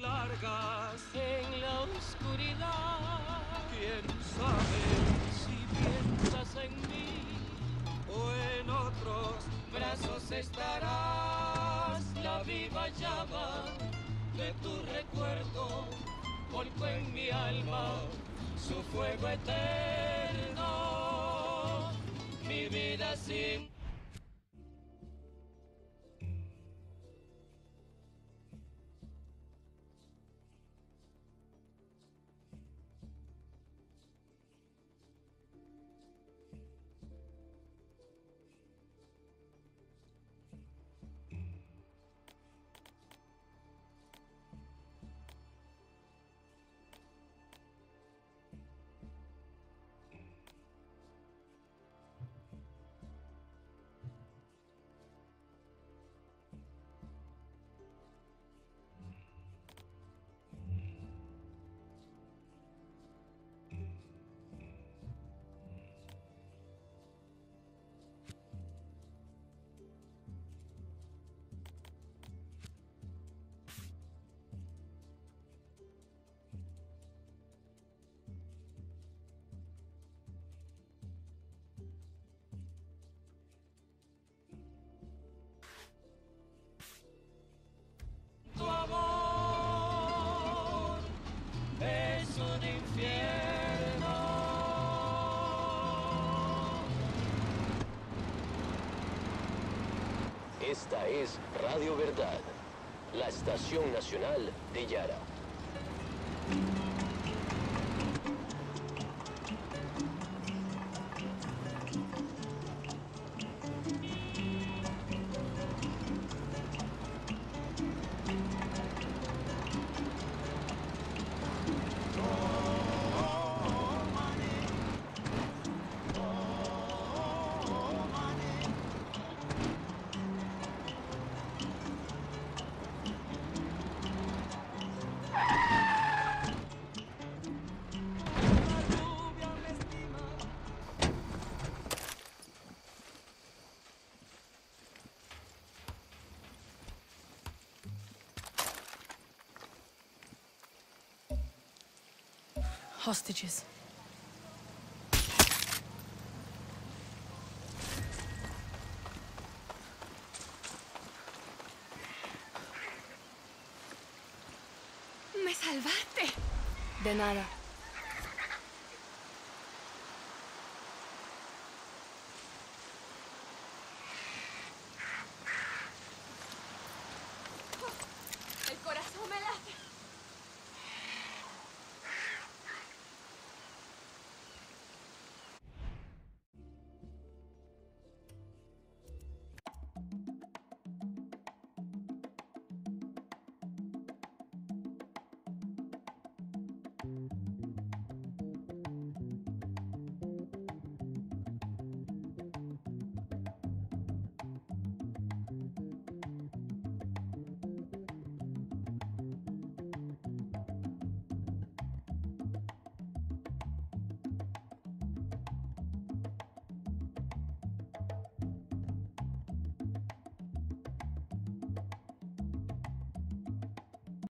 largas en la oscuridad. ¿Quién sabe si piensas en mí o en otros brazos estarás? La viva llama de tu recuerdo volcó en mi alma su fuego eterno. Mi vida sin Esta es Radio Verdad, la estación nacional de Yara. Hostages. ¡Me salvaste! De nada.